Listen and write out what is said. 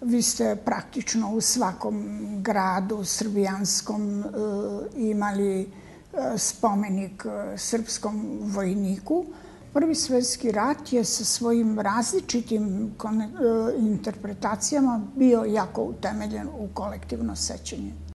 Vi ste praktično u svakom gradu srbijanskom e, imali e, spomenik e, srpskom vojniku. Prvi svetski rat je sa svojim različitim interpretacijama bio jako utemeljen u kolektivno sećanje.